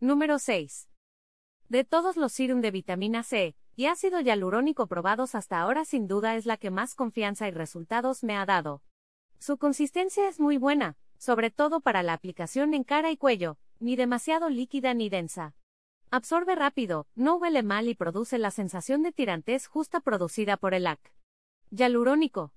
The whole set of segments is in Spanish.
Número 6. De todos los serum de vitamina C y ácido hialurónico probados hasta ahora sin duda es la que más confianza y resultados me ha dado. Su consistencia es muy buena, sobre todo para la aplicación en cara y cuello, ni demasiado líquida ni densa. Absorbe rápido, no huele mal y produce la sensación de tirantez justa producida por el AC. Hialurónico.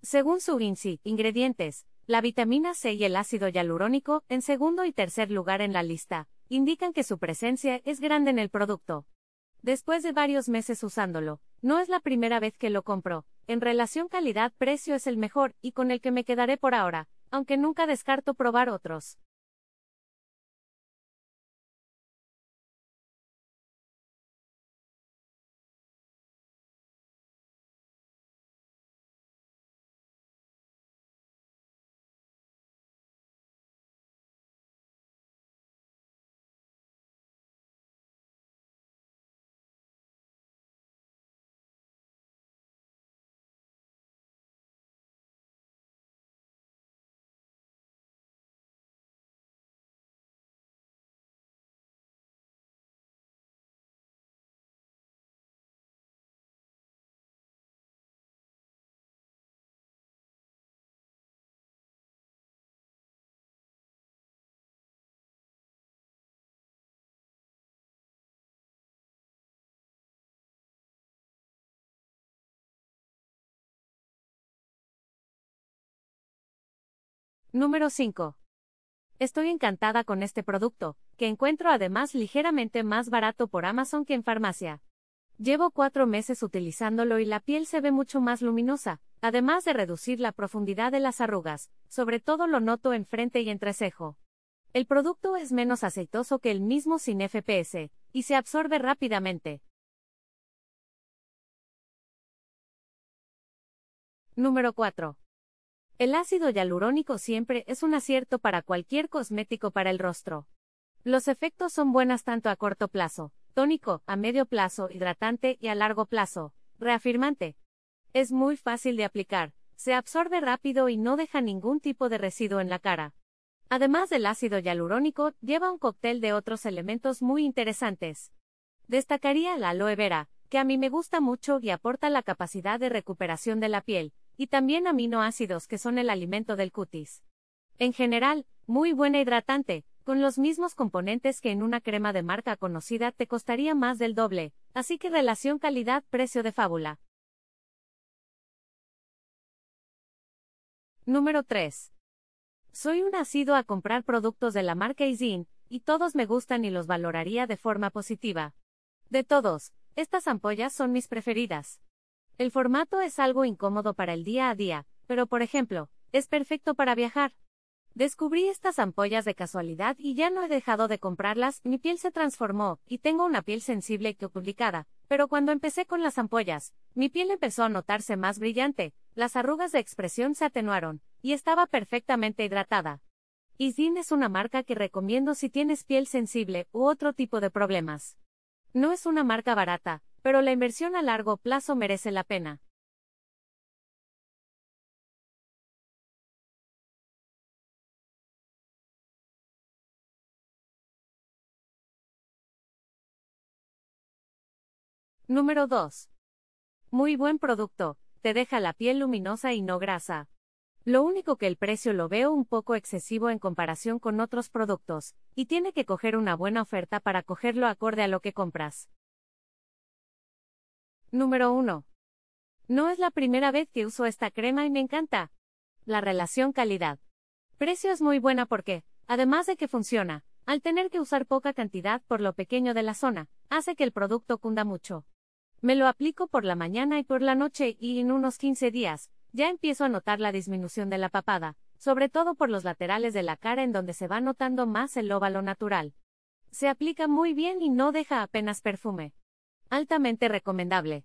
Según su INSI, ingredientes, la vitamina C y el ácido hialurónico, en segundo y tercer lugar en la lista, indican que su presencia es grande en el producto. Después de varios meses usándolo, no es la primera vez que lo compro, en relación calidad-precio es el mejor y con el que me quedaré por ahora, aunque nunca descarto probar otros. Número 5. Estoy encantada con este producto, que encuentro además ligeramente más barato por Amazon que en farmacia. Llevo cuatro meses utilizándolo y la piel se ve mucho más luminosa, además de reducir la profundidad de las arrugas, sobre todo lo noto en frente y entrecejo. El producto es menos aceitoso que el mismo sin FPS, y se absorbe rápidamente. Número 4. El ácido hialurónico siempre es un acierto para cualquier cosmético para el rostro. Los efectos son buenas tanto a corto plazo, tónico, a medio plazo, hidratante y a largo plazo, reafirmante. Es muy fácil de aplicar, se absorbe rápido y no deja ningún tipo de residuo en la cara. Además del ácido hialurónico, lleva un cóctel de otros elementos muy interesantes. Destacaría la aloe vera, que a mí me gusta mucho y aporta la capacidad de recuperación de la piel, y también aminoácidos que son el alimento del cutis. En general, muy buena hidratante, con los mismos componentes que en una crema de marca conocida te costaría más del doble, así que relación calidad-precio de fábula. Número 3. Soy un asido a comprar productos de la marca Izin, y todos me gustan y los valoraría de forma positiva. De todos, estas ampollas son mis preferidas. El formato es algo incómodo para el día a día, pero por ejemplo, es perfecto para viajar. Descubrí estas ampollas de casualidad y ya no he dejado de comprarlas, mi piel se transformó, y tengo una piel sensible que publicada, pero cuando empecé con las ampollas, mi piel empezó a notarse más brillante, las arrugas de expresión se atenuaron, y estaba perfectamente hidratada. Isdin es una marca que recomiendo si tienes piel sensible u otro tipo de problemas. No es una marca barata, pero la inversión a largo plazo merece la pena. Número 2. Muy buen producto, te deja la piel luminosa y no grasa. Lo único que el precio lo veo un poco excesivo en comparación con otros productos, y tiene que coger una buena oferta para cogerlo acorde a lo que compras. Número 1. No es la primera vez que uso esta crema y me encanta. La relación calidad-precio es muy buena porque, además de que funciona, al tener que usar poca cantidad por lo pequeño de la zona, hace que el producto cunda mucho. Me lo aplico por la mañana y por la noche y en unos 15 días, ya empiezo a notar la disminución de la papada, sobre todo por los laterales de la cara en donde se va notando más el óvalo natural. Se aplica muy bien y no deja apenas perfume. Altamente recomendable.